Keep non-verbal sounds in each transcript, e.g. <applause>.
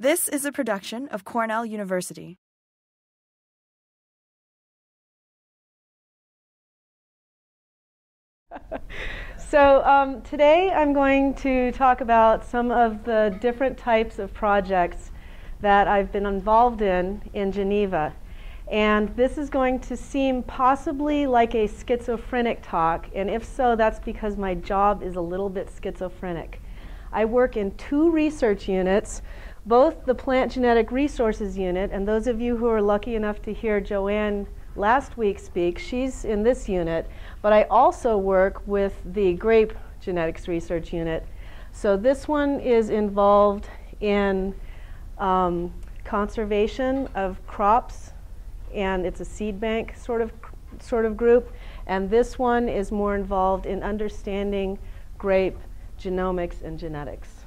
This is a production of Cornell University. <laughs> so um, today I'm going to talk about some of the different types of projects that I've been involved in in Geneva. And this is going to seem possibly like a schizophrenic talk, and if so, that's because my job is a little bit schizophrenic. I work in two research units both the Plant Genetic Resources Unit, and those of you who are lucky enough to hear Joanne last week speak, she's in this unit, but I also work with the Grape Genetics Research Unit. So this one is involved in um, conservation of crops, and it's a seed bank sort of, sort of group. And this one is more involved in understanding grape genomics and genetics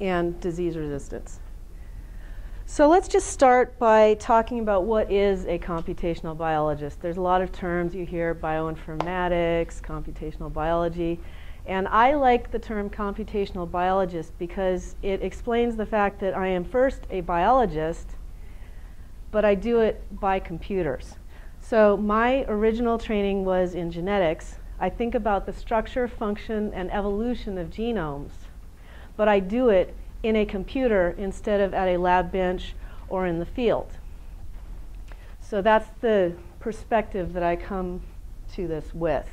and disease resistance. So let's just start by talking about what is a computational biologist. There's a lot of terms you hear bioinformatics, computational biology, and I like the term computational biologist because it explains the fact that I am first a biologist, but I do it by computers. So my original training was in genetics. I think about the structure, function, and evolution of genomes but I do it in a computer instead of at a lab bench or in the field. So that's the perspective that I come to this with.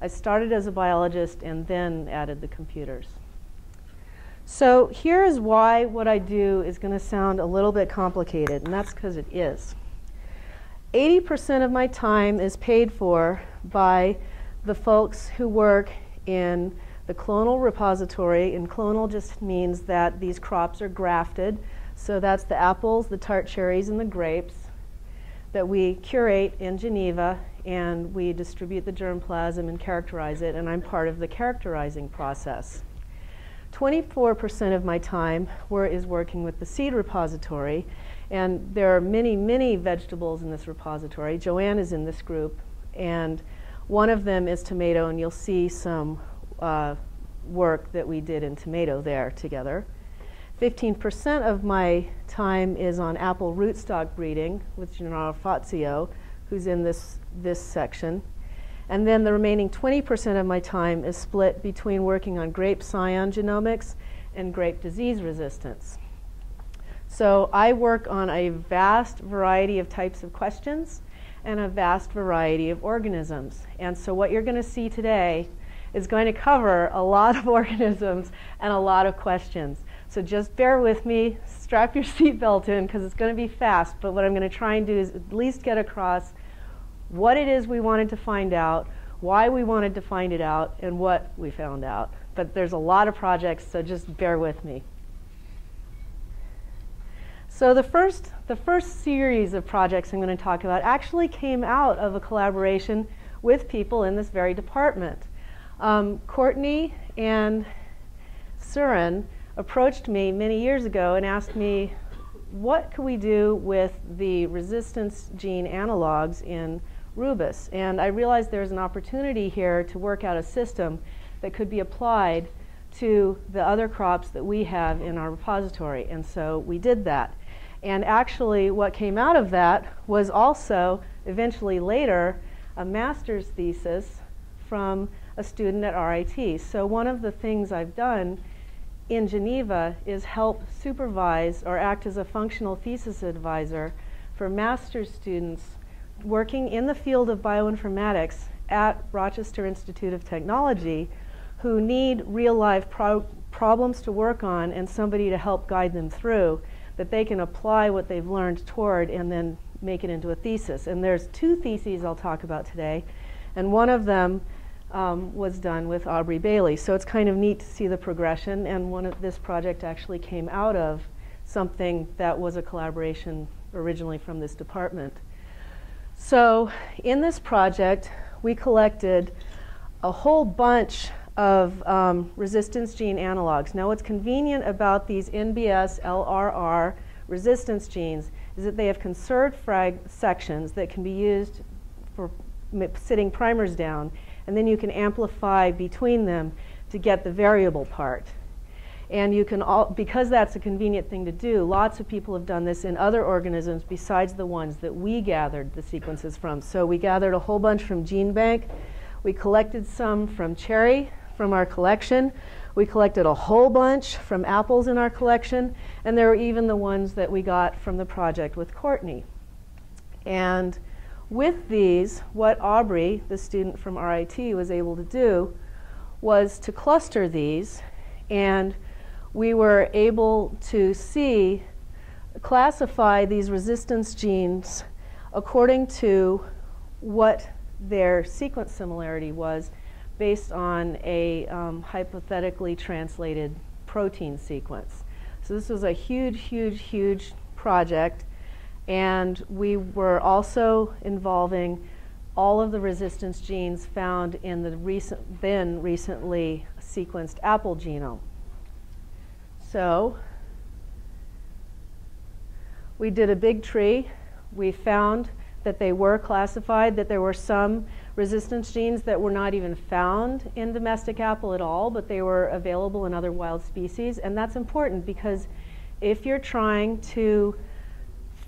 I started as a biologist and then added the computers. So here is why what I do is going to sound a little bit complicated, and that's because it is. 80% of my time is paid for by the folks who work in the clonal repository, and clonal just means that these crops are grafted. So that's the apples, the tart cherries, and the grapes that we curate in Geneva, and we distribute the germplasm and characterize it, and I'm part of the characterizing process. 24% of my time were, is working with the seed repository, and there are many, many vegetables in this repository. Joanne is in this group, and one of them is tomato, and you'll see some uh, work that we did in tomato there together. 15% of my time is on apple rootstock breeding with Gennaro Fazio, who's in this, this section. And then the remaining 20% of my time is split between working on grape scion genomics and grape disease resistance. So I work on a vast variety of types of questions and a vast variety of organisms. And so what you're going to see today is going to cover a lot of <laughs> organisms and a lot of questions. So just bear with me, strap your <laughs> seatbelt in because it's going to be fast. But what I'm going to try and do is at least get across what it is we wanted to find out, why we wanted to find it out, and what we found out. But there's a lot of projects, so just bear with me. So the first, the first series of projects I'm going to talk about actually came out of a collaboration with people in this very department. Um, Courtney and Surin approached me many years ago and asked me, what could we do with the resistance gene analogs in rubus? And I realized there's an opportunity here to work out a system that could be applied to the other crops that we have in our repository. And so we did that. And actually, what came out of that was also, eventually later, a master's thesis from a student at RIT. So one of the things I've done in Geneva is help supervise or act as a functional thesis advisor for master's students working in the field of bioinformatics at Rochester Institute of Technology who need real life pro problems to work on and somebody to help guide them through that they can apply what they've learned toward and then make it into a thesis. And there's two theses I'll talk about today. And one of them um, was done with Aubrey Bailey. So it's kind of neat to see the progression, and one of this project actually came out of something that was a collaboration originally from this department. So in this project, we collected a whole bunch of um, resistance gene analogs. Now what's convenient about these NBS LRR resistance genes is that they have conserved frag sections that can be used for sitting primers down and then you can amplify between them to get the variable part. And you can all, because that's a convenient thing to do, lots of people have done this in other organisms besides the ones that we gathered the sequences from. So we gathered a whole bunch from GenBank. We collected some from cherry from our collection. We collected a whole bunch from apples in our collection. And there were even the ones that we got from the project with Courtney. And with these, what Aubrey, the student from RIT, was able to do was to cluster these and we were able to see, classify these resistance genes according to what their sequence similarity was based on a um, hypothetically translated protein sequence. So this was a huge, huge, huge project. And we were also involving all of the resistance genes found in the recent, then recently sequenced apple genome. So we did a big tree. We found that they were classified, that there were some resistance genes that were not even found in domestic apple at all, but they were available in other wild species. And that's important because if you're trying to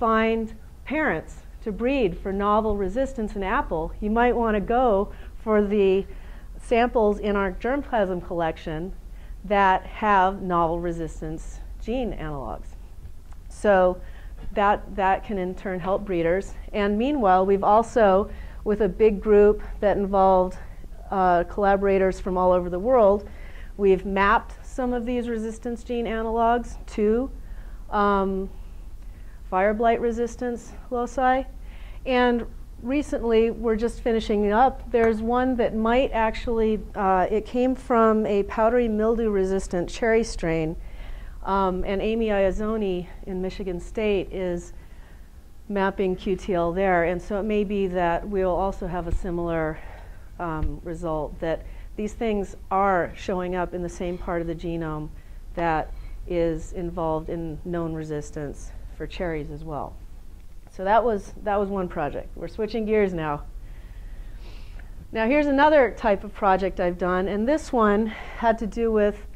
find parents to breed for novel resistance in apple, you might want to go for the samples in our germplasm collection that have novel resistance gene analogs. So that, that can in turn help breeders. And meanwhile, we've also, with a big group that involved uh, collaborators from all over the world, we've mapped some of these resistance gene analogs to um, fire blight resistance loci. And recently, we're just finishing up. There's one that might actually, uh, it came from a powdery mildew resistant cherry strain. Um, and Amy Iezzoni in Michigan State is mapping QTL there. And so it may be that we'll also have a similar um, result that these things are showing up in the same part of the genome that is involved in known resistance for cherries as well. So that was, that was one project. We're switching gears now. Now here's another type of project I've done, and this one had to do with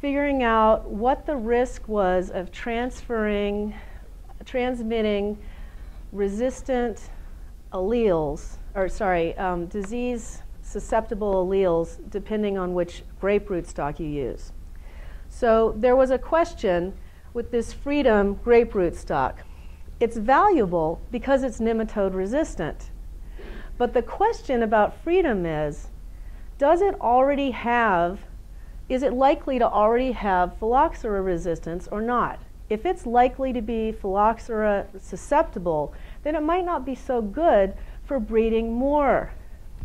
figuring out what the risk was of transferring, transmitting resistant alleles, or sorry, um, disease susceptible alleles depending on which grape rootstock you use. So there was a question with this freedom grape rootstock. It's valuable because it's nematode resistant. But the question about freedom is, does it already have, is it likely to already have phylloxera resistance or not? If it's likely to be phylloxera susceptible, then it might not be so good for breeding more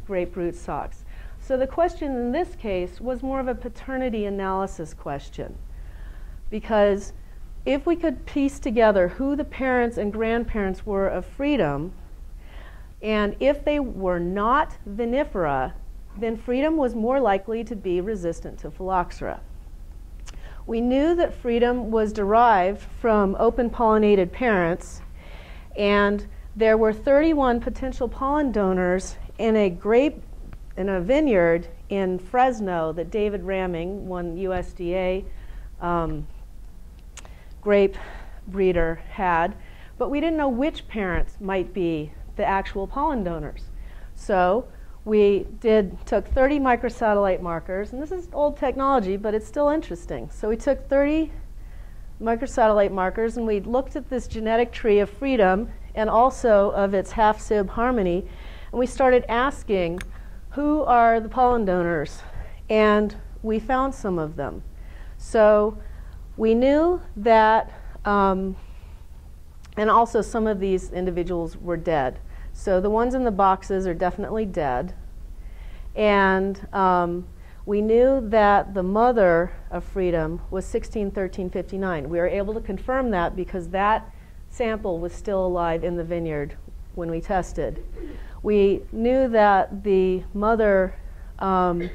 grape rootstocks. So the question in this case was more of a paternity analysis question because if we could piece together who the parents and grandparents were of freedom, and if they were not vinifera, then freedom was more likely to be resistant to phylloxera. We knew that freedom was derived from open pollinated parents, and there were 31 potential pollen donors in a grape in a vineyard in Fresno that David Ramming, one USDA um, grape breeder had, but we didn't know which parents might be the actual pollen donors. So we did took 30 microsatellite markers, and this is old technology, but it's still interesting. So we took 30 microsatellite markers, and we looked at this genetic tree of freedom and also of its half Sib harmony, and we started asking, who are the pollen donors? And we found some of them. So we knew that, um, and also some of these individuals were dead. So the ones in the boxes are definitely dead. And um, we knew that the mother of freedom was 161359. We were able to confirm that because that sample was still alive in the vineyard when we tested. We knew that the mother um,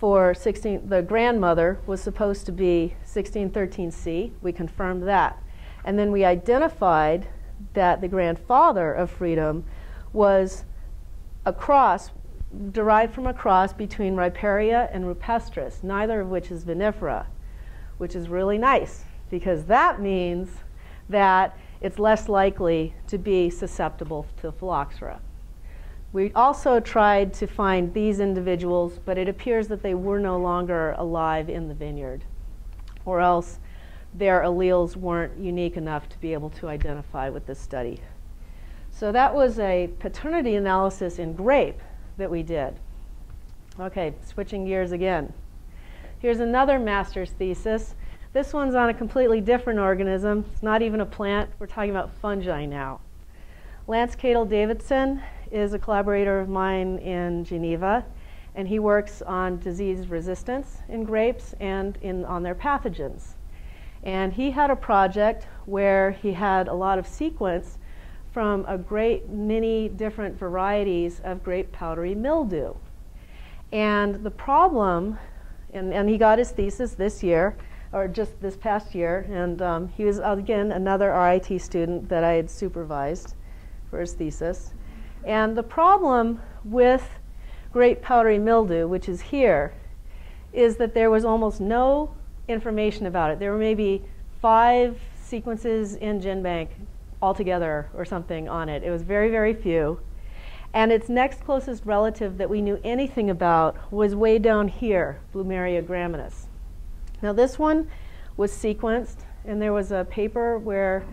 for 16, the grandmother was supposed to be 1613C. We confirmed that. And then we identified that the grandfather of freedom was a cross, derived from a cross between Riparia and rupestris, neither of which is vinifera. which is really nice because that means that it's less likely to be susceptible to phylloxera. We also tried to find these individuals, but it appears that they were no longer alive in the vineyard, or else their alleles weren't unique enough to be able to identify with this study. So that was a paternity analysis in grape that we did. Okay, switching gears again. Here's another master's thesis. This one's on a completely different organism. It's not even a plant. We're talking about fungi now. Lance Cadle Davidson is a collaborator of mine in Geneva, and he works on disease resistance in grapes and in, on their pathogens. And he had a project where he had a lot of sequence from a great many different varieties of grape powdery mildew. And the problem, and, and he got his thesis this year, or just this past year, and um, he was, again, another RIT student that I had supervised for his thesis. And the problem with grape powdery mildew, which is here, is that there was almost no information about it. There were maybe five sequences in GenBank altogether or something on it. It was very, very few. And its next closest relative that we knew anything about was way down here, Blumeria graminis. Now, this one was sequenced, and there was a paper where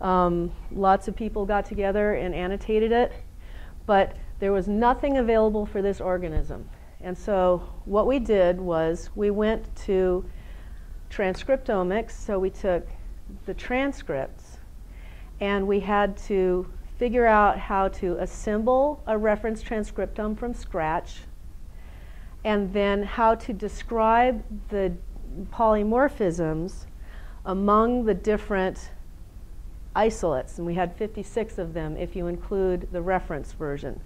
um, lots of people got together and annotated it, but there was nothing available for this organism. And so, what we did was we went to transcriptomics, so we took the transcripts and we had to figure out how to assemble a reference transcriptome from scratch and then how to describe the polymorphisms among the different isolates. And we had 56 of them if you include the reference version.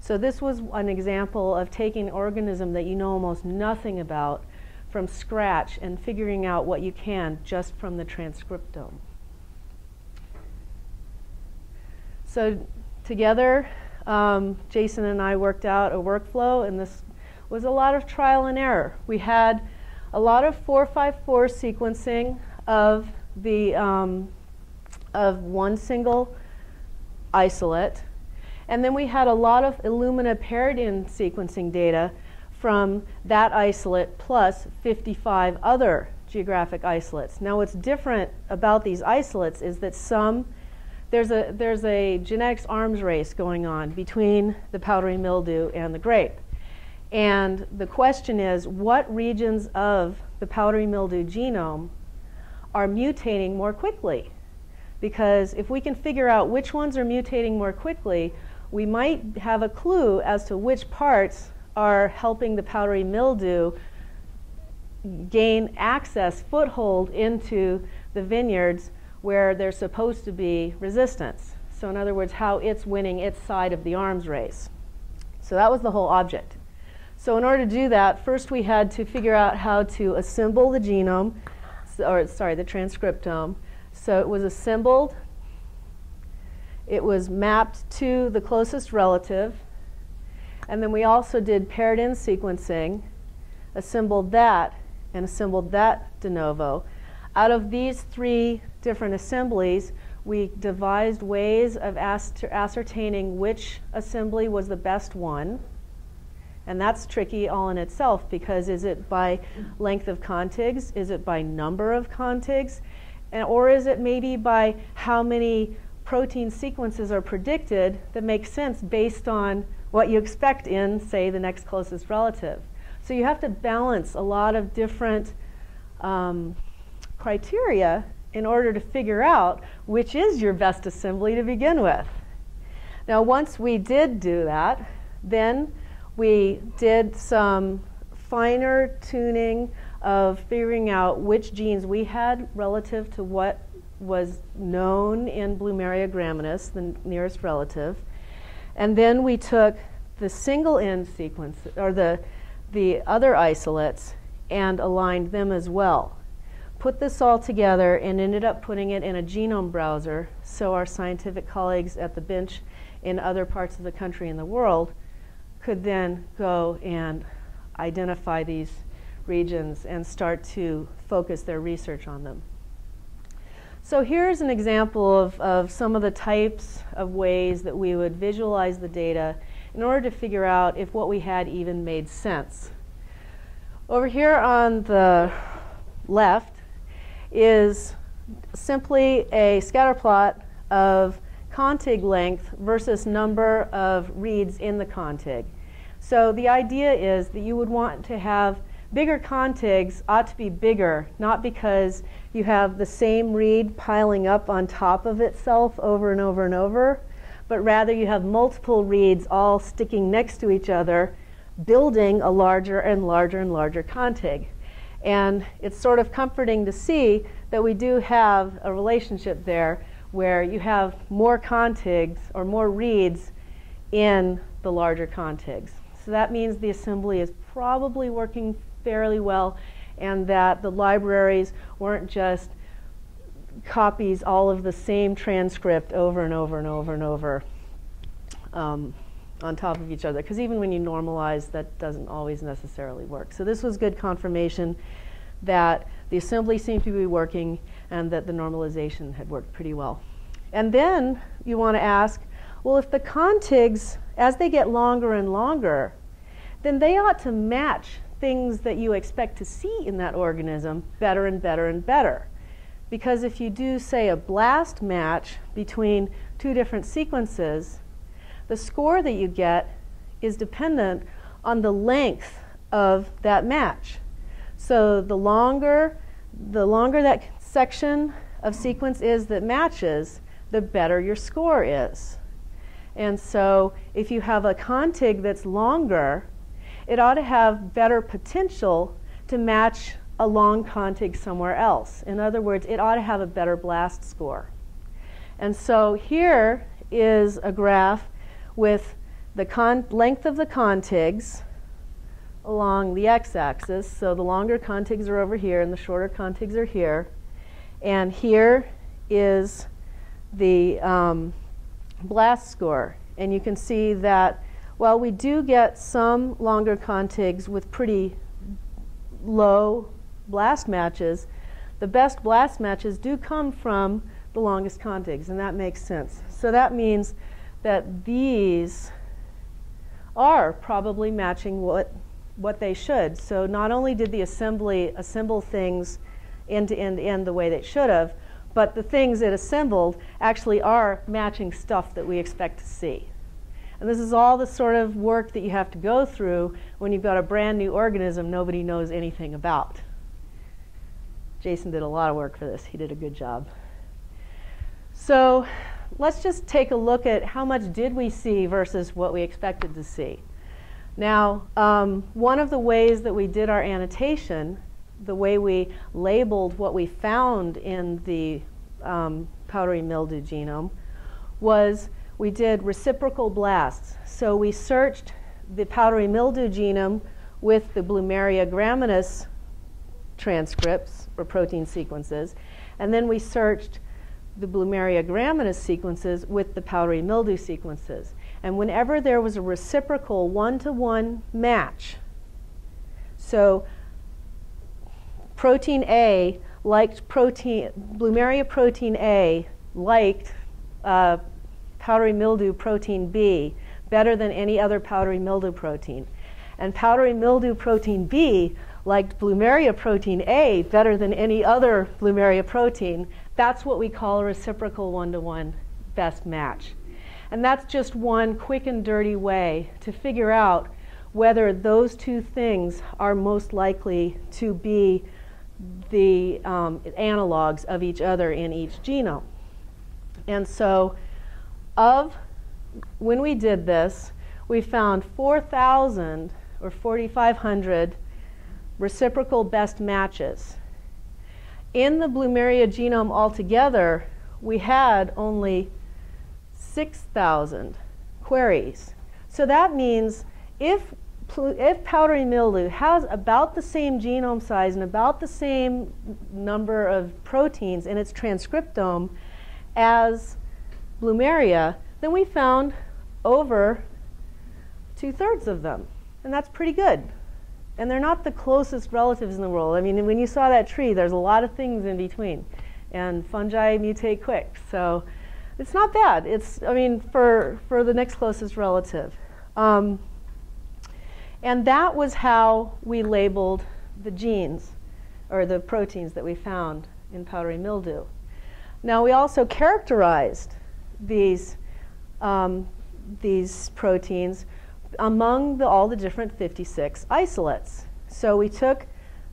So this was an example of taking an organism that you know almost nothing about from scratch and figuring out what you can just from the transcriptome. So together, um, Jason and I worked out a workflow, and this was a lot of trial and error. We had a lot of 454 sequencing of the um, of one single isolate, and then we had a lot of Illumina paired-end sequencing data from that isolate plus 55 other geographic isolates. Now, what's different about these isolates is that some there's a there's a genetics arms race going on between the powdery mildew and the grape. And the question is what regions of the powdery mildew genome are mutating more quickly? Because if we can figure out which ones are mutating more quickly, we might have a clue as to which parts are helping the powdery mildew gain access, foothold into the vineyards where there's supposed to be resistance. So, in other words, how it's winning its side of the arms race. So, that was the whole object. So, in order to do that, first we had to figure out how to assemble the genome, or sorry, the transcriptome. So, it was assembled, it was mapped to the closest relative, and then we also did paired end sequencing, assembled that, and assembled that de novo. Out of these three different assemblies, we devised ways of ascertaining which assembly was the best one. And that's tricky all in itself because is it by length of contigs? Is it by number of contigs? And, or is it maybe by how many protein sequences are predicted that make sense based on what you expect in, say, the next closest relative. So you have to balance a lot of different um, criteria in order to figure out which is your best assembly to begin with. Now, once we did do that, then we did some finer tuning of figuring out which genes we had relative to what was known in Blumeria graminis, the nearest relative. And then we took the single end sequence, or the, the other isolates, and aligned them as well. Put this all together and ended up putting it in a genome browser so our scientific colleagues at the bench in other parts of the country and the world could then go and identify these regions and start to focus their research on them. So here's an example of, of some of the types of ways that we would visualize the data in order to figure out if what we had even made sense. Over here on the left is simply a scatter plot of contig length versus number of reads in the contig. So the idea is that you would want to have bigger contigs ought to be bigger, not because you have the same read piling up on top of itself over and over and over, but rather you have multiple reads all sticking next to each other, building a larger and larger and larger contig. And it's sort of comforting to see that we do have a relationship there where you have more contigs or more reads in the larger contigs. So that means the assembly is probably working fairly well and that the libraries weren't just copies all of the same transcript over and over and over and over um, on top of each other. Because even when you normalize, that doesn't always necessarily work. So this was good confirmation that the assembly seemed to be working and that the normalization had worked pretty well. And then you want to ask, well, if the contigs, as they get longer and longer, then they ought to match things that you expect to see in that organism better and better and better. Because if you do, say, a blast match between two different sequences, the score that you get is dependent on the length of that match. So the longer, the longer that section of sequence is that matches, the better your score is. And so if you have a contig that's longer, it ought to have better potential to match a long contig somewhere else. In other words, it ought to have a better blast score. And so here is a graph with the length of the contigs along the x-axis. So the longer contigs are over here and the shorter contigs are here. And here is the um, blast score. And you can see that while we do get some longer contigs with pretty low blast matches, the best blast matches do come from the longest contigs, and that makes sense. So that means that these are probably matching what, what they should. So not only did the assembly assemble things end to end to end the way they should have, but the things it assembled actually are matching stuff that we expect to see. And this is all the sort of work that you have to go through when you've got a brand new organism nobody knows anything about. Jason did a lot of work for this. He did a good job. So let's just take a look at how much did we see versus what we expected to see. Now, um, one of the ways that we did our annotation, the way we labeled what we found in the um, powdery mildew genome, was we did reciprocal blasts. So we searched the powdery mildew genome with the Blumeria graminis transcripts or protein sequences, and then we searched the Blumeria graminis sequences with the powdery mildew sequences. And whenever there was a reciprocal one-to-one match, so protein A liked protein, Blumeria protein A liked uh, powdery mildew protein B better than any other powdery mildew protein. And powdery mildew protein B liked Blumeria protein A better than any other Blumeria protein. That's what we call a reciprocal one to one best match. And that's just one quick and dirty way to figure out whether those two things are most likely to be the um, analogs of each other in each genome. And so of when we did this, we found 4,000 or 4,500 reciprocal best matches. In the Blumeria genome altogether, we had only 6,000 queries. So that means if, if powdery mildew has about the same genome size and about the same number of proteins in its transcriptome as Blumeria, then we found over two thirds of them. And that's pretty good. And they're not the closest relatives in the world. I mean, when you saw that tree, there's a lot of things in between. And fungi mutate quick. So it's not bad. It's, I mean, for, for the next closest relative. Um, and that was how we labeled the genes or the proteins that we found in powdery mildew. Now, we also characterized these, um, these proteins among the, all the different 56 isolates. So we took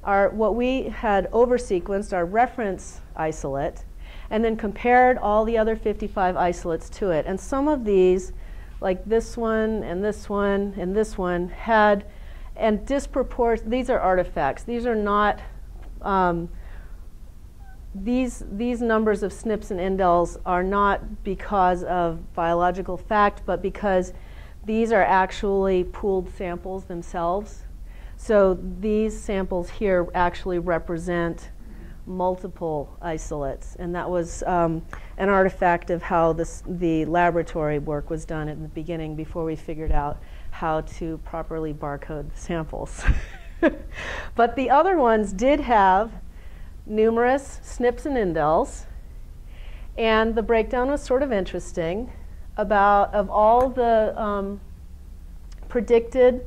our, what we had oversequenced, our reference isolate, and then compared all the other 55 isolates to it. And some of these, like this one and this one and this one, had and disproportionate. These are artifacts. These are not. Um, these these numbers of SNPs and indels are not because of biological fact, but because these are actually pooled samples themselves. So these samples here actually represent multiple isolates, and that was um, an artifact of how this, the laboratory work was done in the beginning before we figured out how to properly barcode the samples. <laughs> but the other ones did have numerous SNPs and indels, and the breakdown was sort of interesting about of all the um, predicted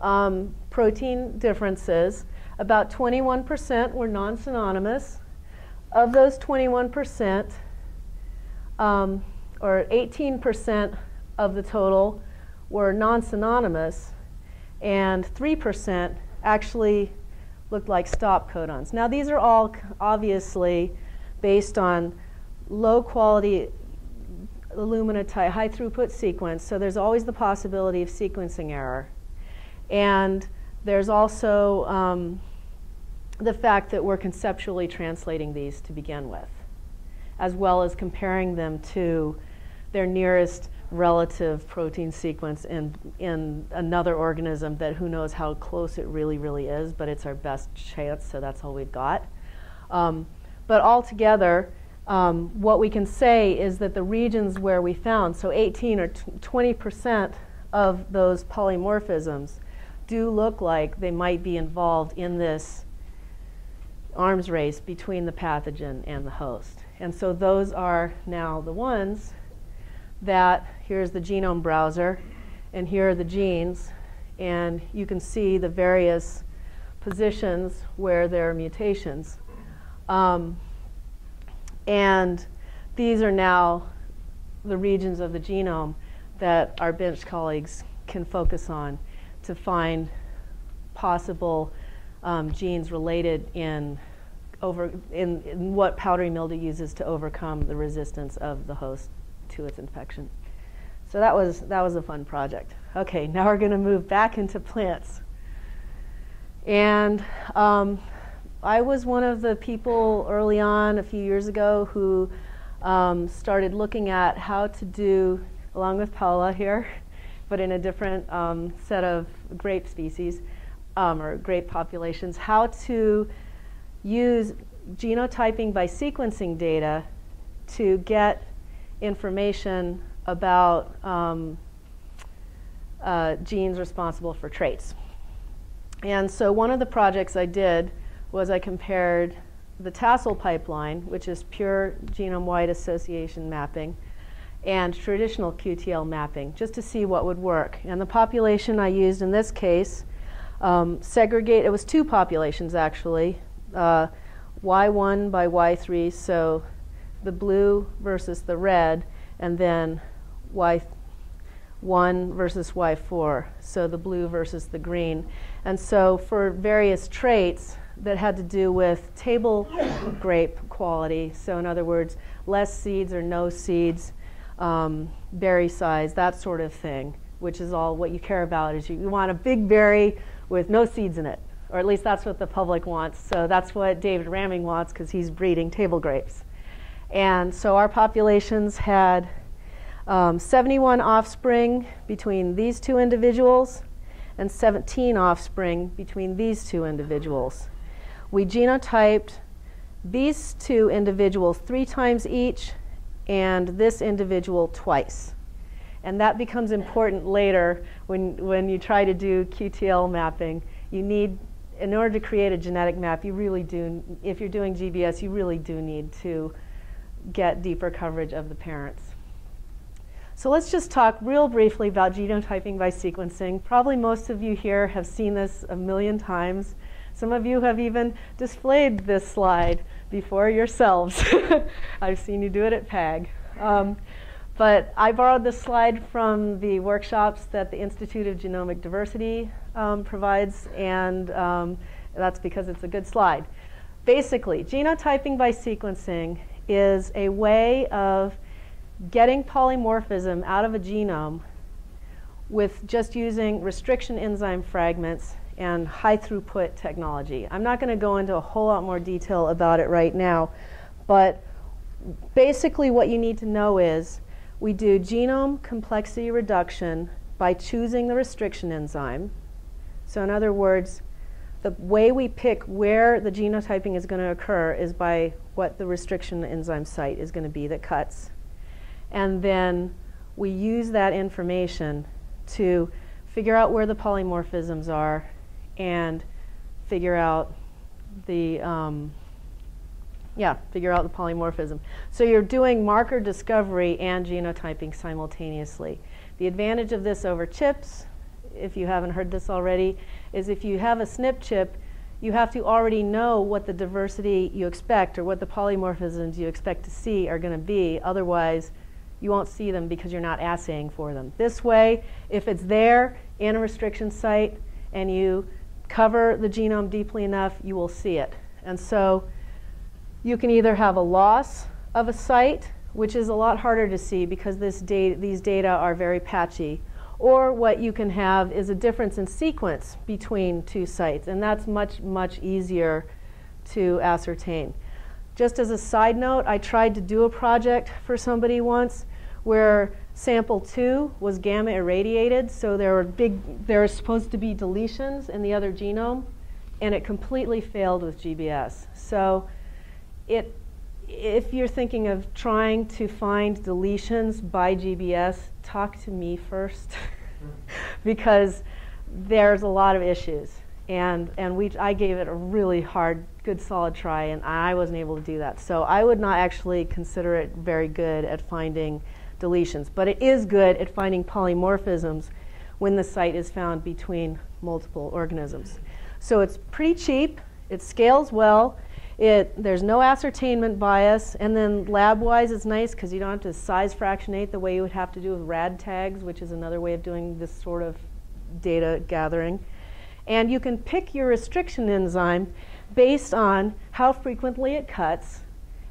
um, protein differences, about 21% were non-synonymous. Of those 21%, um, or 18% of the total were non-synonymous, and 3% actually looked like stop codons. Now these are all obviously based on low quality Illumina type, high throughput sequence, so there's always the possibility of sequencing error. And there's also um, the fact that we're conceptually translating these to begin with, as well as comparing them to their nearest relative protein sequence in, in another organism that who knows how close it really, really is, but it's our best chance, so that's all we've got. Um, but altogether, um, what we can say is that the regions where we found, so 18 or 20% of those polymorphisms do look like they might be involved in this arms race between the pathogen and the host. And so those are now the ones that here's the genome browser, and here are the genes, and you can see the various positions where there are mutations. Um, and these are now the regions of the genome that our bench colleagues can focus on to find possible um, genes related in, over, in, in what powdery mildew uses to overcome the resistance of the host to its infection. So that was, that was a fun project. Okay, now we're going to move back into plants. And um, I was one of the people early on, a few years ago, who um, started looking at how to do, along with Paula here, <laughs> but in a different um, set of grape species um, or grape populations, how to use genotyping by sequencing data to get information about um, uh, genes responsible for traits. And so one of the projects I did was I compared the tassel pipeline, which is pure genome-wide association mapping, and traditional QTL mapping, just to see what would work. And the population I used in this case, um, segregate, it was two populations actually, uh, Y1 by Y3, so the blue versus the red, and then Y1 versus Y4, so the blue versus the green. And so for various traits that had to do with table grape quality, so in other words, less seeds or no seeds, um, berry size, that sort of thing, which is all what you care about is you, you want a big berry with no seeds in it, or at least that's what the public wants. So that's what David Ramming wants because he's breeding table grapes. And so our populations had um, 71 offspring between these two individuals and 17 offspring between these two individuals. We genotyped these two individuals three times each and this individual twice. And that becomes important later when, when you try to do QTL mapping you need, in order to create a genetic map, you really do, if you're doing GBS, you really do need to get deeper coverage of the parents. So let's just talk real briefly about genotyping by sequencing. Probably most of you here have seen this a million times. Some of you have even displayed this slide before yourselves. <laughs> I've seen you do it at PAG. Um, but I borrowed this slide from the workshops that the Institute of Genomic Diversity um, provides, and um, that's because it's a good slide. Basically, genotyping by sequencing is a way of getting polymorphism out of a genome with just using restriction enzyme fragments and high throughput technology. I'm not going to go into a whole lot more detail about it right now, but basically what you need to know is we do genome complexity reduction by choosing the restriction enzyme. So in other words, the way we pick where the genotyping is going to occur is by what the restriction enzyme site is going to be that cuts. And then we use that information to figure out where the polymorphisms are and figure out the um, yeah, figure out the polymorphism. So you're doing marker discovery and genotyping simultaneously. The advantage of this over chips, if you haven't heard this already, is if you have a SNP chip, you have to already know what the diversity you expect or what the polymorphisms you expect to see are going to be. Otherwise, you won't see them because you're not assaying for them. This way, if it's there in a restriction site and you cover the genome deeply enough, you will see it. And so you can either have a loss of a site, which is a lot harder to see because these data are very patchy, or what you can have is a difference in sequence between two sites, and that's much, much easier to ascertain. Just as a side note, I tried to do a project for somebody once where sample two was gamma irradiated, so there were big, there are supposed to be deletions in the other genome, and it completely failed with GBS. So it, if you're thinking of trying to find deletions by GBS, talk to me first, <laughs> because there's a lot of issues. And, and we, I gave it a really hard, good, solid try, and I wasn't able to do that. So I would not actually consider it very good at finding deletions. But it is good at finding polymorphisms when the site is found between multiple organisms. So it's pretty cheap, it scales well, it, there's no ascertainment bias, and then lab-wise it's nice because you don't have to size fractionate the way you would have to do with RAD tags, which is another way of doing this sort of data gathering. And you can pick your restriction enzyme based on how frequently it cuts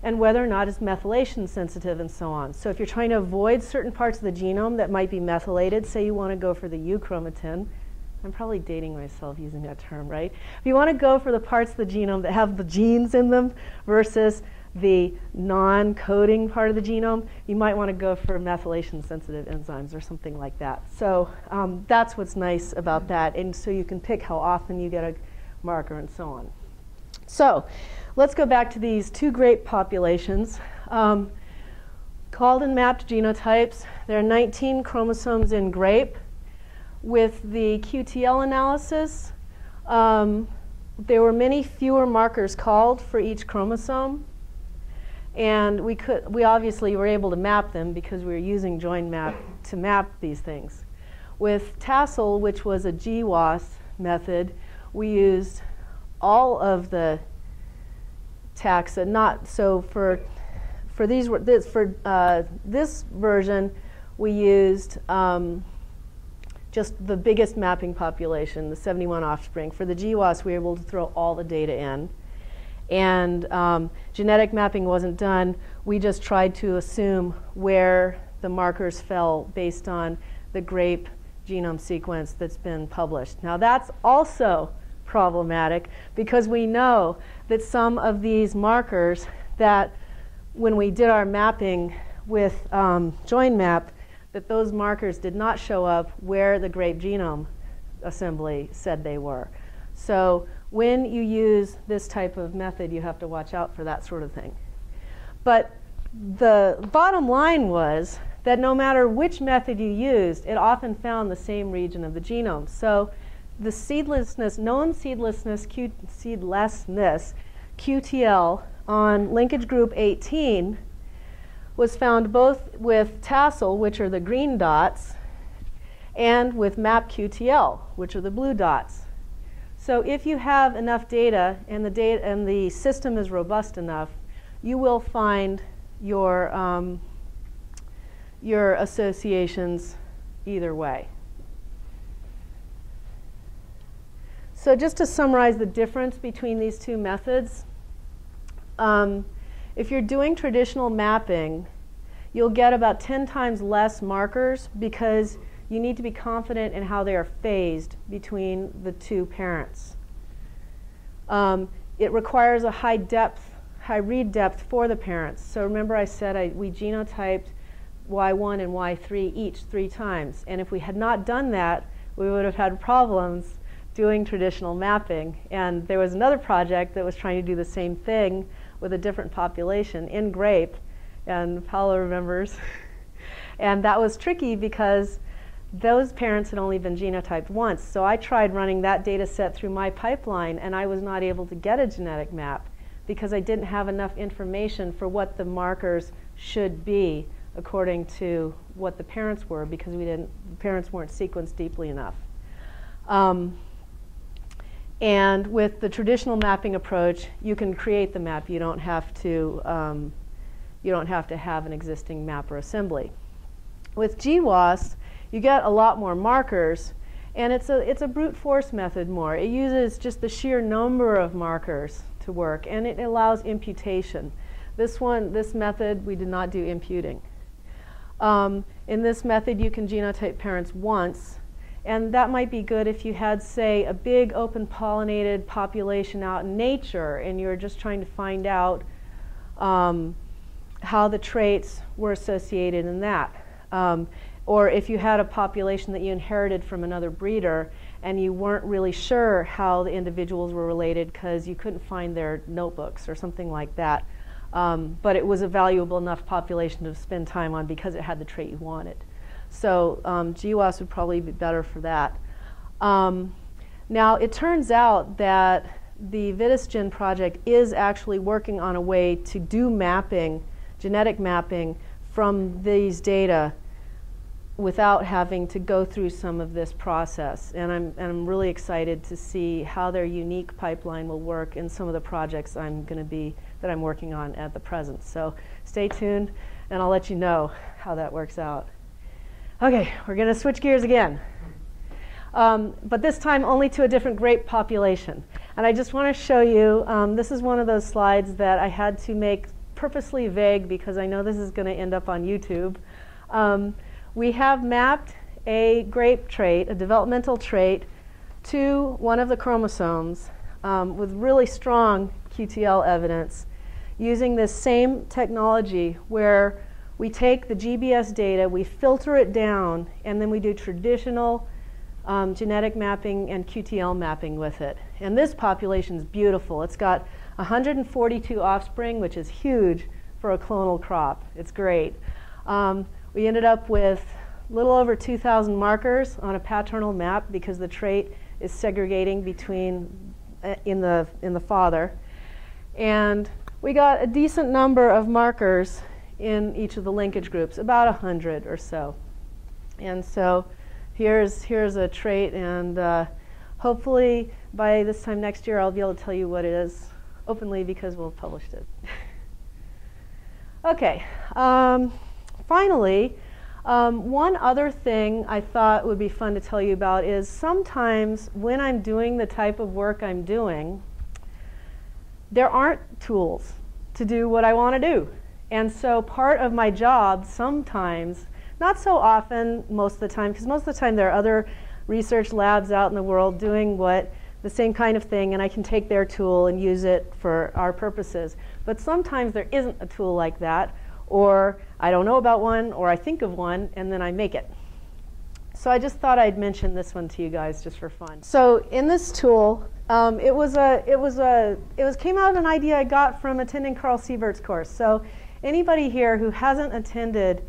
and whether or not it's methylation sensitive and so on. So if you're trying to avoid certain parts of the genome that might be methylated, say you want to go for the euchromatin, I'm probably dating myself using that term, right? If you want to go for the parts of the genome that have the genes in them versus the non-coding part of the genome, you might want to go for methylation-sensitive enzymes or something like that. So um, that's what's nice about that, and so you can pick how often you get a marker and so on. So let's go back to these two great populations. Um, called and mapped genotypes. There are 19 chromosomes in grape with the QTL analysis, um, there were many fewer markers called for each chromosome. And we, could, we obviously were able to map them because we were using JoinMap to map these things. With Tassel, which was a GWAS method, we used all of the taxa, not so for for these this for uh, this version, we used um, just the biggest mapping population, the 71 offspring. For the GWAS, we were able to throw all the data in. And um, genetic mapping wasn't done. We just tried to assume where the markers fell based on the grape genome sequence that's been published. Now that's also problematic because we know that some of these markers that when we did our mapping with um, JoinMap, that those markers did not show up where the grape genome assembly said they were. So when you use this type of method, you have to watch out for that sort of thing. But the bottom line was that no matter which method you used, it often found the same region of the genome. So the seedlessness, known seedlessness, Q, seedlessness, QTL on linkage group 18 was found both with tassel, which are the green dots, and with map QTL, which are the blue dots. So if you have enough data and the data and the system is robust enough, you will find your um, your associations either way. So just to summarize the difference between these two methods, um, if you're doing traditional mapping, you'll get about 10 times less markers because you need to be confident in how they are phased between the two parents. Um, it requires a high depth, high read depth for the parents. So remember I said I, we genotyped Y1 and Y3 each three times. And if we had not done that, we would have had problems doing traditional mapping. And there was another project that was trying to do the same thing with a different population in grape, and Paolo remembers. <laughs> and that was tricky because those parents had only been genotyped once. So I tried running that data set through my pipeline, and I was not able to get a genetic map because I didn't have enough information for what the markers should be according to what the parents were because we didn't, the parents weren't sequenced deeply enough. Um, and with the traditional mapping approach, you can create the map. You don't have to, um, you don't have, to have an existing map or assembly. With GWAS, you get a lot more markers, and it's a, it's a brute force method more. It uses just the sheer number of markers to work, and it allows imputation. This one, this method, we did not do imputing. Um, in this method, you can genotype parents once, and that might be good if you had, say, a big open pollinated population out in nature and you're just trying to find out um, how the traits were associated in that. Um, or if you had a population that you inherited from another breeder and you weren't really sure how the individuals were related because you couldn't find their notebooks or something like that. Um, but it was a valuable enough population to spend time on because it had the trait you wanted. So um, GWAS would probably be better for that. Um, now, it turns out that the VITISGen project is actually working on a way to do mapping, genetic mapping, from these data without having to go through some of this process. And I'm, and I'm really excited to see how their unique pipeline will work in some of the projects I'm going to be, that I'm working on at the present. So stay tuned, and I'll let you know how that works out. Okay, we're going to switch gears again. Um, but this time only to a different grape population. And I just want to show you, um, this is one of those slides that I had to make purposely vague because I know this is going to end up on YouTube. Um, we have mapped a grape trait, a developmental trait, to one of the chromosomes um, with really strong QTL evidence using this same technology where we take the GBS data, we filter it down, and then we do traditional um, genetic mapping and QTL mapping with it. And this population is beautiful. It's got 142 offspring, which is huge for a clonal crop. It's great. Um, we ended up with a little over 2,000 markers on a paternal map because the trait is segregating between uh, in the in the father, and we got a decent number of markers in each of the linkage groups, about 100 or so. And so here's, here's a trait, and uh, hopefully by this time next year I'll be able to tell you what it is openly because we'll have published it. <laughs> okay, um, finally, um, one other thing I thought would be fun to tell you about is sometimes when I'm doing the type of work I'm doing, there aren't tools to do what I want to do. And so part of my job sometimes, not so often most of the time, because most of the time there are other research labs out in the world doing what the same kind of thing and I can take their tool and use it for our purposes. But sometimes there isn't a tool like that or I don't know about one or I think of one and then I make it. So I just thought I'd mention this one to you guys just for fun. So in this tool, um, it was a, it was a, it was came out of an idea I got from attending Carl Siebert's course. So anybody here who hasn't attended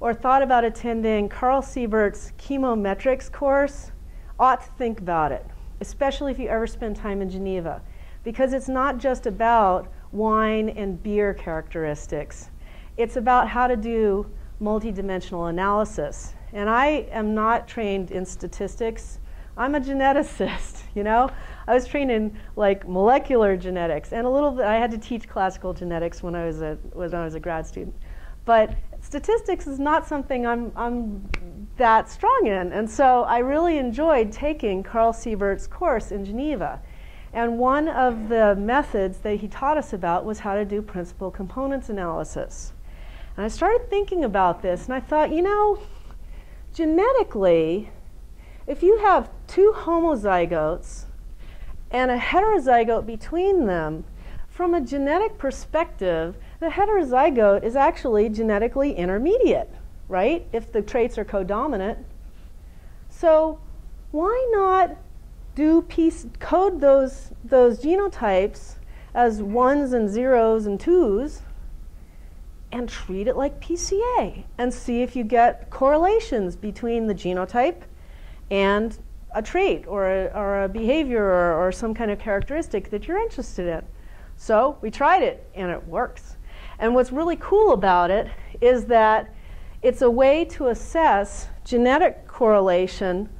or thought about attending Carl Siebert's chemometrics course, ought to think about it, especially if you ever spend time in Geneva, because it's not just about wine and beer characteristics. It's about how to do multidimensional analysis. And I am not trained in statistics. I'm a geneticist, <laughs> you know? I was trained in like molecular genetics and a little bit I had to teach classical genetics when I was a when I was a grad student. But statistics is not something I'm I'm that strong in. And so I really enjoyed taking Carl Siebert's course in Geneva. And one of the methods that he taught us about was how to do principal components analysis. And I started thinking about this and I thought, you know, genetically, if you have two homozygotes and a heterozygote between them, from a genetic perspective, the heterozygote is actually genetically intermediate, right? If the traits are codominant. So why not do piece code those those genotypes as ones and zeros and twos and treat it like PCA and see if you get correlations between the genotype and a trait or a, or a behavior or, or some kind of characteristic that you're interested in. So we tried it and it works. And what's really cool about it is that it's a way to assess genetic correlation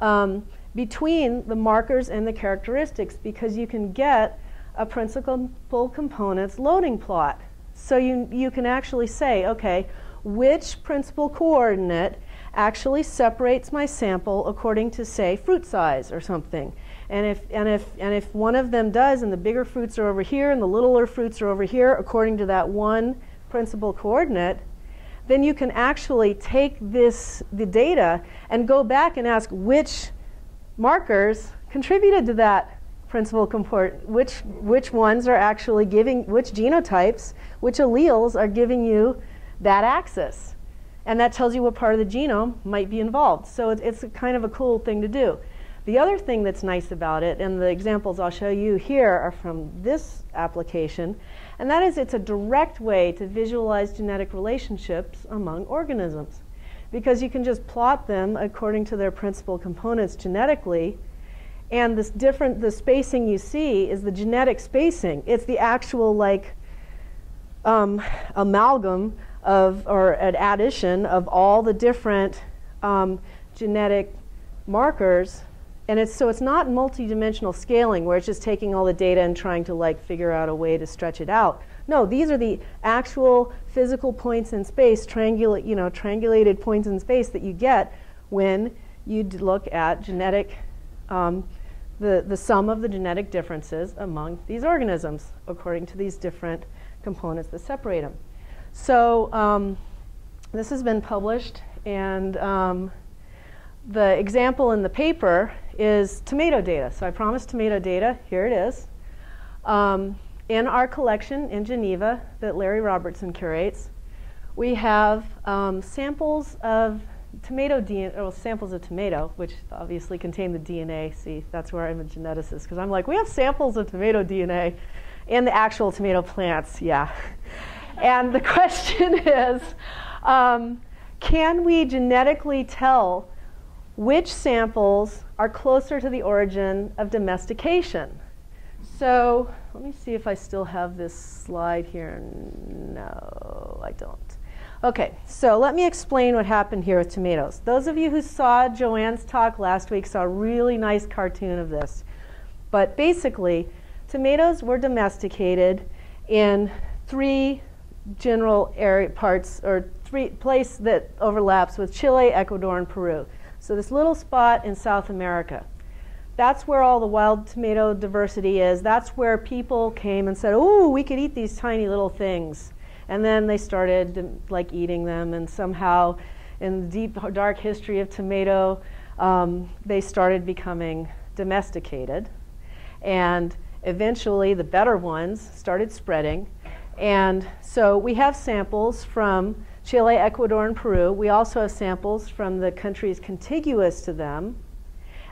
um, between the markers and the characteristics because you can get a principal components loading plot. So you, you can actually say, okay, which principal coordinate actually separates my sample according to, say, fruit size or something. And if, and, if, and if one of them does, and the bigger fruits are over here and the littler fruits are over here, according to that one principal coordinate, then you can actually take this, the data and go back and ask which markers contributed to that principal component, which, which ones are actually giving, which genotypes, which alleles are giving you that axis. And that tells you what part of the genome might be involved. So it's, kind of a cool thing to do. The other thing that's nice about it, and the examples I'll show you here are from this application, and that is it's a direct way to visualize genetic relationships among organisms because you can just plot them according to their principal components genetically. And this different, the spacing you see is the genetic spacing. It's the actual like um, amalgam of, or an addition of all the different um, genetic markers. And it's, so it's not multidimensional scaling where it's just taking all the data and trying to like figure out a way to stretch it out. No, these are the actual physical points in space, triangulate, you know, triangulated points in space that you get when you look at genetic, um, the, the sum of the genetic differences among these organisms according to these different components that separate them. So um, this has been published, and um, the example in the paper is tomato data. So I promised tomato data. Here it is. Um, in our collection in Geneva that Larry Robertson curates, we have um, samples of tomato DNA, or samples of tomato, which obviously contain the DNA. See, that's where I'm a geneticist, because I'm like, we have samples of tomato DNA and the actual tomato plants, yeah. And the <laughs> question is, um, can we genetically tell which samples are closer to the origin of domestication? So let me see if I still have this slide here. No, I don't. Okay, so let me explain what happened here with tomatoes. Those of you who saw Joanne's talk last week saw a really nice cartoon of this. But basically, tomatoes were domesticated in three general area parts or three place that overlaps with Chile, Ecuador, and Peru. So this little spot in South America. That's where all the wild tomato diversity is. That's where people came and said, "Oh, we could eat these tiny little things," and then they started like eating them. And somehow, in the deep dark history of tomato, um, they started becoming domesticated, and eventually the better ones started spreading. And so we have samples from Chile, Ecuador, and Peru. We also have samples from the countries contiguous to them.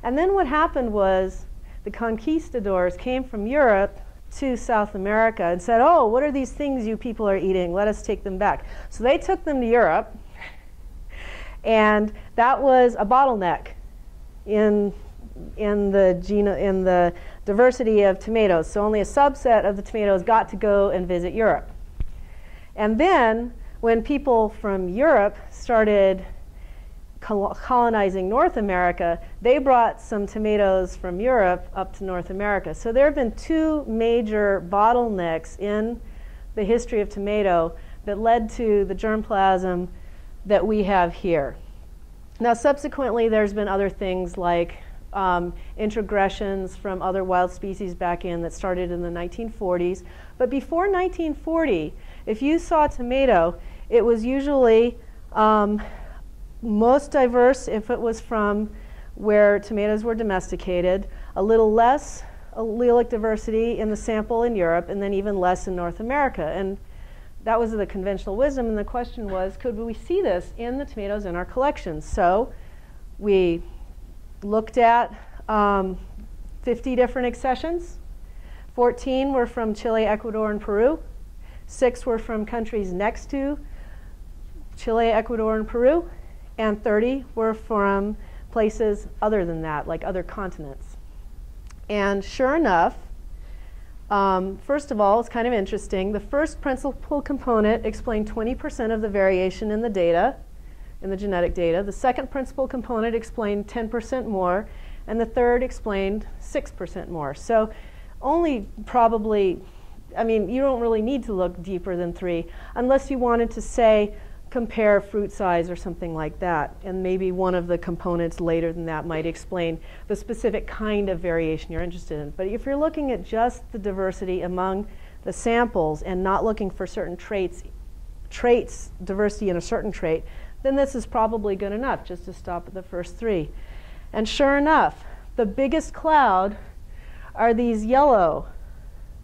And then what happened was the conquistadors came from Europe to South America and said, Oh, what are these things you people are eating? Let us take them back. So they took them to Europe, and that was a bottleneck in in the gene in the diversity of tomatoes. So only a subset of the tomatoes got to go and visit Europe. And then when people from Europe started colonizing North America, they brought some tomatoes from Europe up to North America. So there have been two major bottlenecks in the history of tomato that led to the germplasm that we have here. Now, subsequently, there's been other things like um, introgressions from other wild species back in that started in the 1940s. But before 1940, if you saw tomato, it was usually um, most diverse if it was from where tomatoes were domesticated, a little less allelic diversity in the sample in Europe, and then even less in North America. And that was the conventional wisdom, and the question was, could we see this in the tomatoes in our collections? So we looked at um, 50 different accessions. 14 were from Chile, Ecuador, and Peru. Six were from countries next to Chile, Ecuador, and Peru and 30 were from places other than that, like other continents. And sure enough, um, first of all, it's kind of interesting. The first principal component explained 20% of the variation in the data, in the genetic data. The second principal component explained 10% more, and the third explained 6% more. So only probably, I mean, you don't really need to look deeper than three unless you wanted to say, compare fruit size or something like that. And maybe one of the components later than that might explain the specific kind of variation you're interested in. But if you're looking at just the diversity among the samples and not looking for certain traits, traits, diversity in a certain trait, then this is probably good enough just to stop at the first three. And sure enough, the biggest cloud are these yellow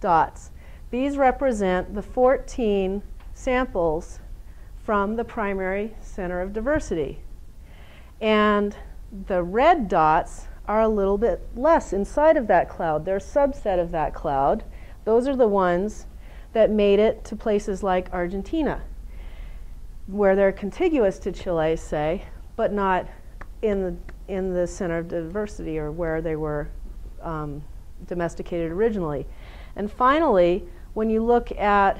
dots. These represent the 14 samples from the primary center of diversity. And the red dots are a little bit less inside of that cloud. They're a subset of that cloud. Those are the ones that made it to places like Argentina, where they're contiguous to Chile, say, but not in the, in the center of diversity or where they were um, domesticated originally. And finally, when you look at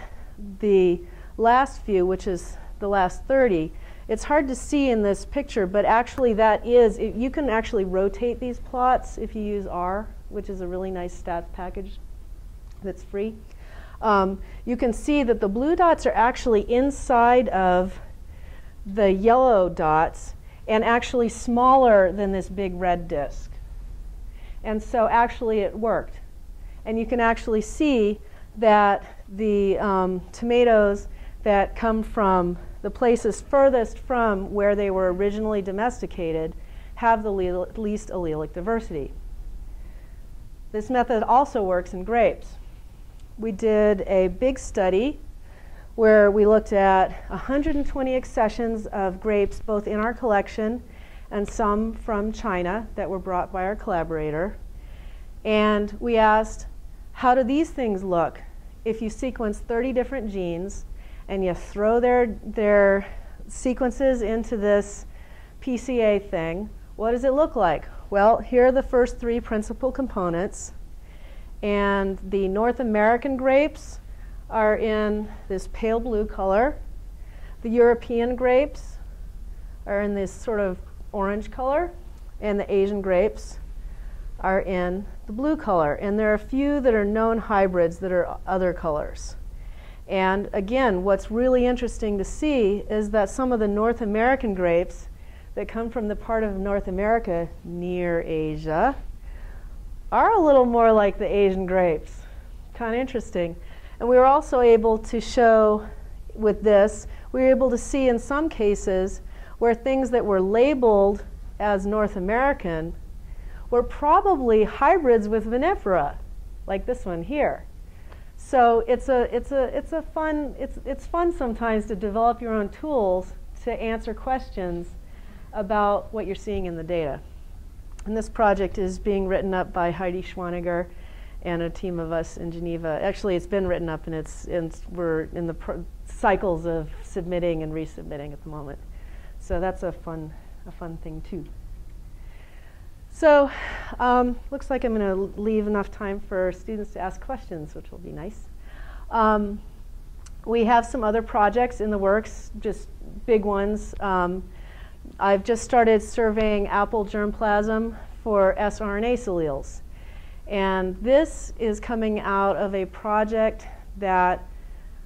the last few, which is the last 30. It's hard to see in this picture, but actually that is, it, you can actually rotate these plots if you use R, which is a really nice stats package that's free. Um, you can see that the blue dots are actually inside of the yellow dots and actually smaller than this big red disk. And so actually it worked. And you can actually see that the um, tomatoes that come from the places furthest from where they were originally domesticated have the le least allelic diversity. This method also works in grapes. We did a big study where we looked at 120 accessions of grapes, both in our collection and some from China that were brought by our collaborator. And we asked, how do these things look if you sequence 30 different genes and you throw their, their sequences into this PCA thing, what does it look like? Well, here are the first three principal components. And the North American grapes are in this pale blue color. The European grapes are in this sort of orange color. And the Asian grapes are in the blue color. And there are a few that are known hybrids that are other colors. And again, what's really interesting to see is that some of the North American grapes that come from the part of North America near Asia are a little more like the Asian grapes. Kind of interesting. And we were also able to show with this, we were able to see in some cases where things that were labeled as North American were probably hybrids with vinifera, like this one here. So it's a, it's a, it's a fun, it's, it's fun sometimes to develop your own tools to answer questions about what you're seeing in the data. And this project is being written up by Heidi Schwaninger and a team of us in Geneva. Actually, it's been written up and it's, it's we're in the cycles of submitting and resubmitting at the moment. So that's a fun, a fun thing too. So, um, looks like I'm going to leave enough time for students to ask questions, which will be nice. Um, we have some other projects in the works, just big ones. Um, I've just started surveying apple germplasm for sRNase alleles. And this is coming out of a project that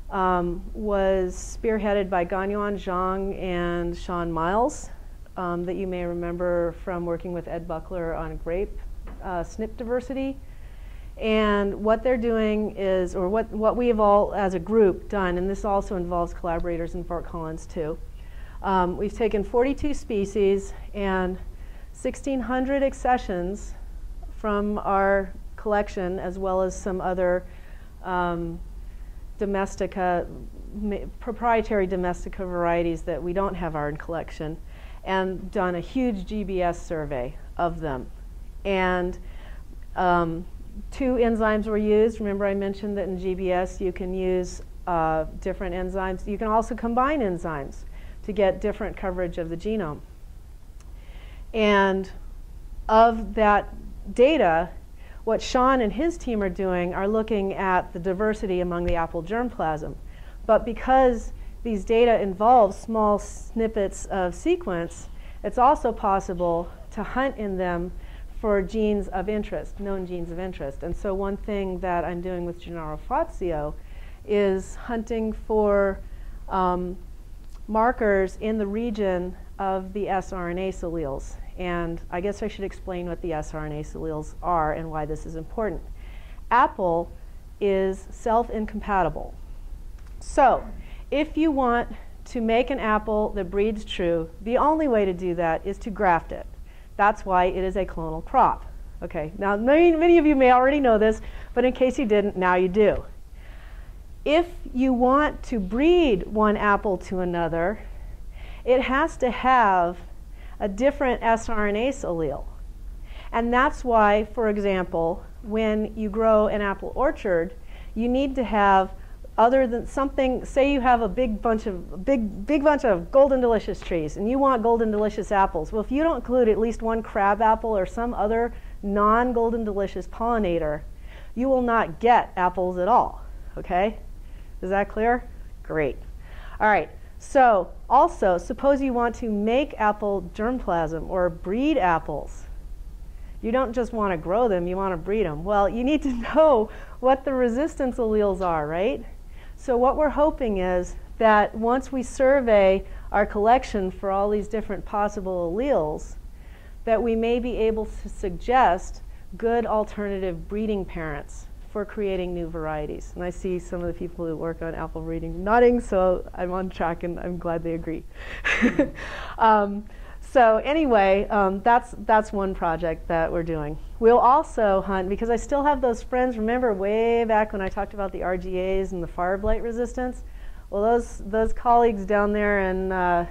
um, was spearheaded by Ganyuan Zhong and Sean Myles, um, that you may remember from working with Ed Buckler on grape uh, SNP diversity. And what they're doing is, or what, what we have all as a group done, and this also involves collaborators in Fort Collins too. Um, we've taken 42 species and 1,600 accessions from our collection, as well as some other um, domestica, proprietary domestica varieties that we don't have our collection, and done a huge GBS survey of them. And um, two enzymes were used. Remember I mentioned that in GBS you can use uh, different enzymes. You can also combine enzymes to get different coverage of the genome. And of that data, what Sean and his team are doing are looking at the diversity among the apple germplasm. But because these data involve small snippets of sequence, it's also possible to hunt in them for genes of interest, known genes of interest. And so one thing that I'm doing with Gennaro Fazio is hunting for um, markers in the region of the sRNase alleles. And I guess I should explain what the sRNase alleles are and why this is important. Apple is self-incompatible. So if you want to make an apple that breeds true, the only way to do that is to graft it. That's why it is a clonal crop. Okay, now many, many of you may already know this, but in case you didn't, now you do. If you want to breed one apple to another, it has to have a different sRNase allele. And that's why, for example, when you grow an apple orchard, you need to have other than something, say you have a big bunch of big big bunch of golden delicious trees and you want golden delicious apples. Well, if you don't include at least one crab apple or some other non-golden delicious pollinator, you will not get apples at all. Okay? Is that clear? Great. All right. So also, suppose you want to make apple germplasm or breed apples. You don't just want to grow them, you want to breed them. Well, you need to <laughs> know what the resistance alleles are, right? So what we're hoping is that once we survey our collection for all these different possible alleles, that we may be able to suggest good alternative breeding parents for creating new varieties. And I see some of the people who work on apple breeding nodding, so I'm on track and I'm glad they agree. <laughs> um, so anyway, um, that's, that's one project that we're doing. We'll also hunt, because I still have those friends, remember way back when I talked about the RGAs and the fire blight resistance? Well, those, those colleagues down there in uh,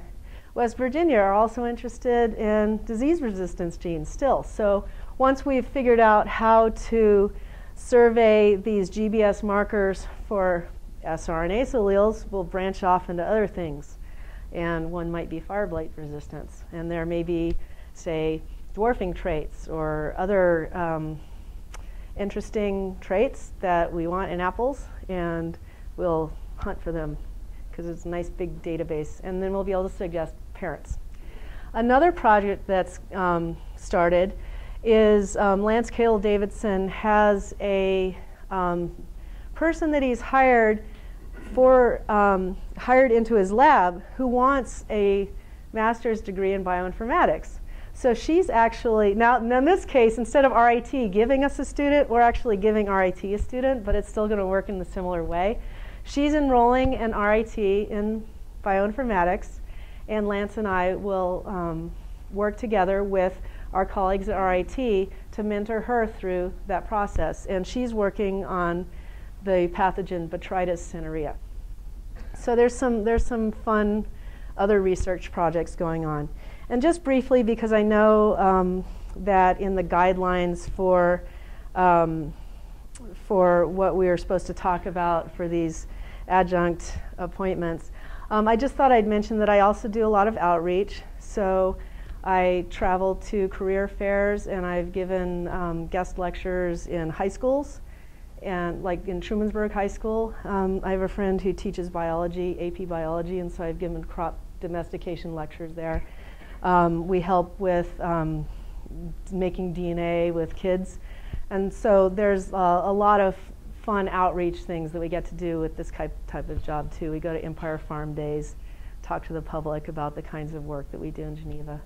West Virginia are also interested in disease resistance genes still. So once we've figured out how to survey these GBS markers for sRNase alleles, we'll branch off into other things. And one might be fire blight resistance. And there may be, say, dwarfing traits or other um, interesting traits that we want in apples, and we'll hunt for them because it's a nice big database. And then we'll be able to suggest parents. Another project that's um, started is um, Lance Cadle Davidson has a um, person that he's hired for um, hired into his lab who wants a master's degree in bioinformatics. So she's actually now, now in this case, instead of RIT giving us a student, we're actually giving RIT a student, but it's still going to work in the similar way. She's enrolling in RIT in bioinformatics, and Lance and I will um, work together with our colleagues at RIT to mentor her through that process. And she's working on the pathogen Botrytis cinerea. So there's some, there's some fun other research projects going on. And just briefly, because I know um, that in the guidelines for, um, for what we are supposed to talk about for these adjunct appointments, um, I just thought I'd mention that I also do a lot of outreach. So I travel to career fairs and I've given um, guest lectures in high schools and like in Trumansburg High School. Um, I have a friend who teaches biology, AP biology, and so I've given crop domestication lectures there. Um, we help with um, making DNA with kids. And so there's uh, a lot of fun outreach things that we get to do with this type, type of job too. We go to Empire Farm Days, talk to the public about the kinds of work that we do in Geneva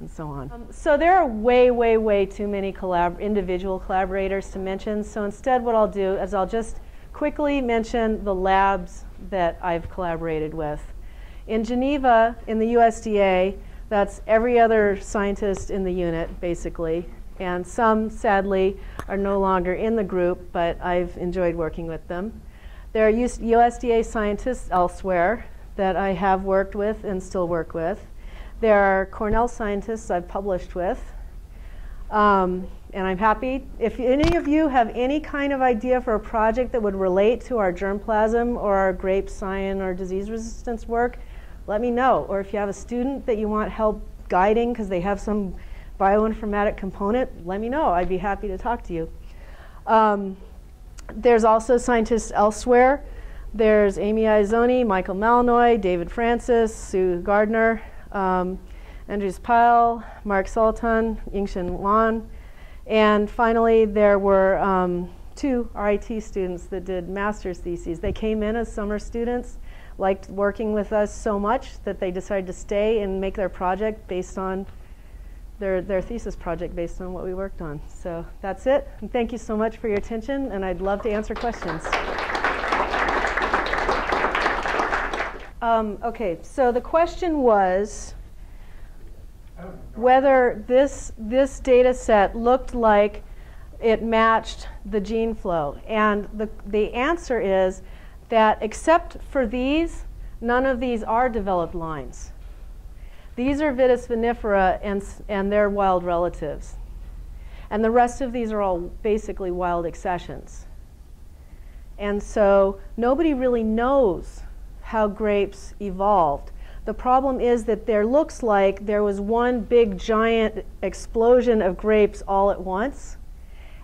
and so on. Um, so there are way, way, way too many collab individual collaborators to mention. So instead what I'll do is I'll just quickly mention the labs that I've collaborated with. In Geneva, in the USDA, that's every other scientist in the unit, basically. And some, sadly, are no longer in the group, but I've enjoyed working with them. There are USDA scientists elsewhere that I have worked with and still work with. There are Cornell scientists I've published with. Um, and I'm happy. If any of you have any kind of idea for a project that would relate to our germplasm or our grape scion or disease resistance work, let me know. Or if you have a student that you want help guiding because they have some bioinformatic component, let me know. I'd be happy to talk to you. Um, there's also scientists elsewhere. There's Amy Iezzoni, Michael Malinois, David Francis, Sue Gardiner, um, Andreas Peil, Mark Sultan, Yingshin Wan. And finally, there were um, two RIT students that did master's theses. They came in as summer students liked working with us so much that they decided to stay and make their project based on their, their thesis project based on what we worked on. So that's it. And thank you so much for your attention, and I'd love to answer questions. Um, okay, so the question was whether this, this data set looked like it matched the gene flow. And the, the answer is that except for these, none of these are developed lines. These are Vitis vinifera and, and their wild relatives. And the rest of these are all basically wild accessions. And so nobody really knows how grapes evolved. The problem is that there looks like there was one big giant explosion of grapes all at once.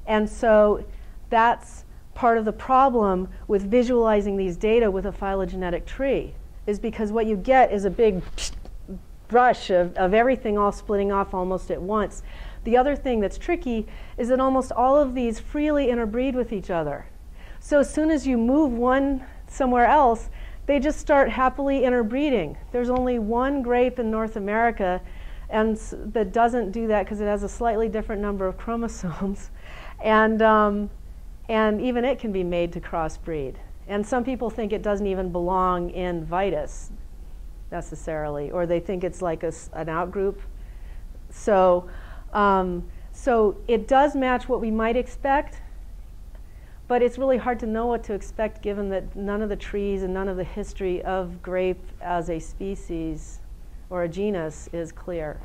And so that's part of the problem with visualizing these data with a phylogenetic tree is because what you get is a big <sniffs> brush of, of everything all splitting off almost at once. The other thing that's tricky is that almost all of these freely interbreed with each other. So as soon as you move one somewhere else, they just start happily interbreeding. There's only one grape in North America and that doesn't do that because it has a slightly different number of chromosomes. <laughs> And um, and even it can be made to crossbreed. And some people think it doesn't even belong in Vitis necessarily, or they think it's like a, an outgroup. So, um, so it does match what we might expect, but it's really hard to know what to expect given that none of the trees and none of the history of grape as a species or a genus is clear.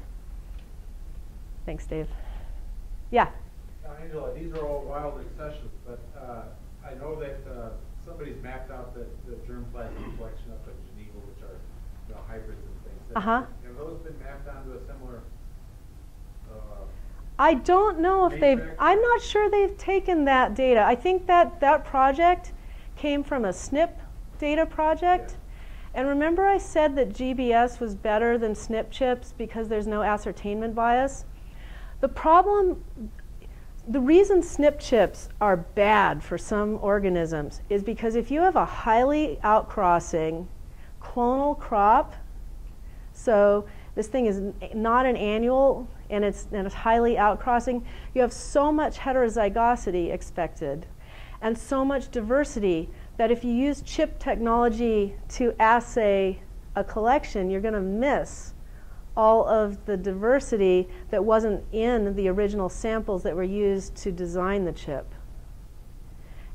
Thanks, Dave. Yeah. Angela, these are all wild accessions, but uh, I know that uh, somebody's mapped out the, the germplasm collection up in Geneva, which are you know, hybrids and things. Uh-huh. Have those been mapped onto a similar I don't know if they've, I'm not sure they've taken that data. I think that that project came from a SNP data project. Yeah. And remember I said that GBS was better than SNP chips because there's no ascertainment bias? The problem the reason SNP chips are bad for some organisms is because if you have a highly outcrossing clonal crop, so this thing is not an annual and it's, and it's highly outcrossing, you have so much heterozygosity expected and so much diversity that if you use chip technology to assay a collection, you're going to miss all of the diversity that wasn't in the original samples that were used to design the chip.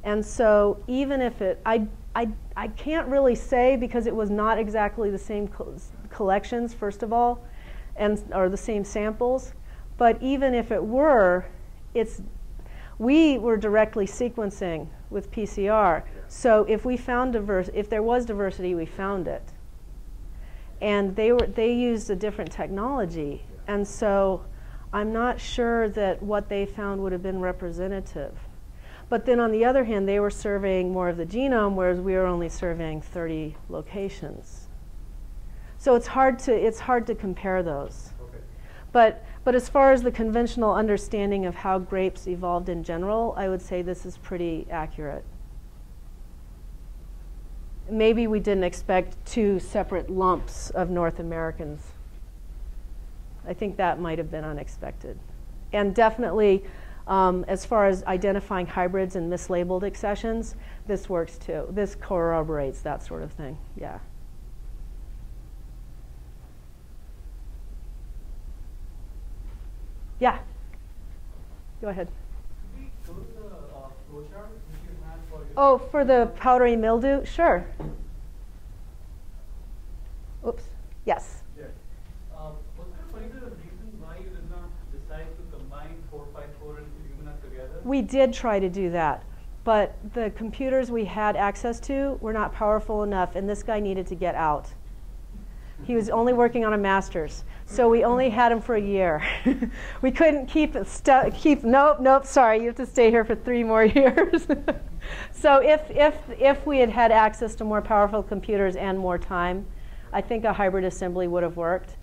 And so even if it, I, I, I can't really say because it was not exactly the same collections, first of all, and, or the same samples, but even if it were, it's, we were directly sequencing with PCR. So if we found diverse, if there was diversity, we found it and they were they used a different technology And so I'm not sure that what they found would have been representative. But then on the other hand, they were surveying more of the genome, whereas we were only surveying 30 locations. So it's hard to, it's hard to compare those. Okay. But, but as far as the conventional understanding of how grapes evolved in general, I would say this is pretty accurate. Maybe we didn't expect two separate lumps of North Americans. I think that might have been unexpected. And definitely, um, as far as identifying hybrids and mislabeled accessions, this works too. This corroborates that sort of thing. Yeah. Yeah. Go ahead. Oh, for the powdery mildew? Sure. Oops. Yes. Yeah. Uh, was there a particular reason why you did not decide to combine 454 and Illumina together? We did try to do that, but the computers we had access to were not powerful enough, and this guy needed to get out. He was only working on a master's, so we only had him for a year. <laughs> we couldn't keep stu- keep. Nope, nope. Sorry, you have to stay here for three more <laughs> years. so if if if we had had access to more powerful computers and more time, I think a hybrid assembly would have worked.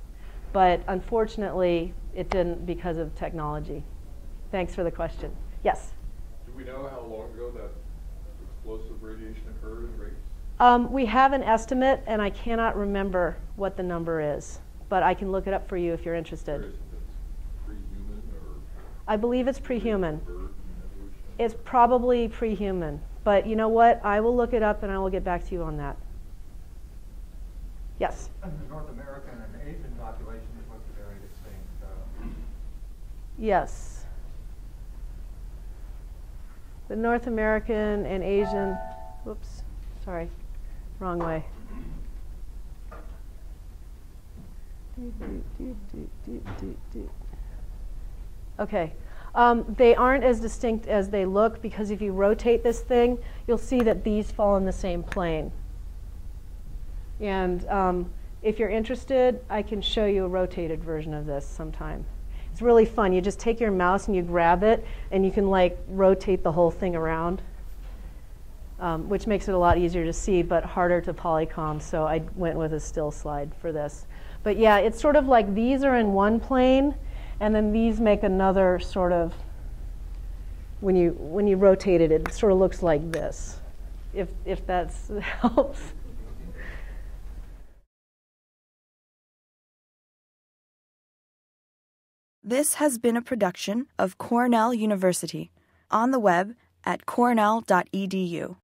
But unfortunately, it didn't because of technology. Thanks for the question. Yes. Do we know how long ago that explosive radiation occurred in grapes? Um, we have an estimate, and I cannot remember what the number is, but I can look it up for you if you're interested. if it's pre-human or I believe it's pre-human. It's probably pre-human, but you know what? I will look it up and I will get back to you on that. Yes. And the North American and Asian populations look very distinct. uh, Yes. The North American and Asian, whoops, sorry, wrong way. Okay. Um, they aren't as distinct as they look because if you rotate this thing, you'll see that these fall in the same plane. And um, if you're interested, I can show you a rotated version of this sometime. It's really fun. You just take your mouse and you grab it, and you can like rotate the whole thing around, um, which makes it a lot easier to see, but harder to polycom. So I went with a still slide for this. But yeah, it's sort of like these are in one plane, and then these make another sort of. When you when you rotate it, it sort of looks like this. If if that <laughs> helps. This has been a production of Cornell University on the web at cornell.edu.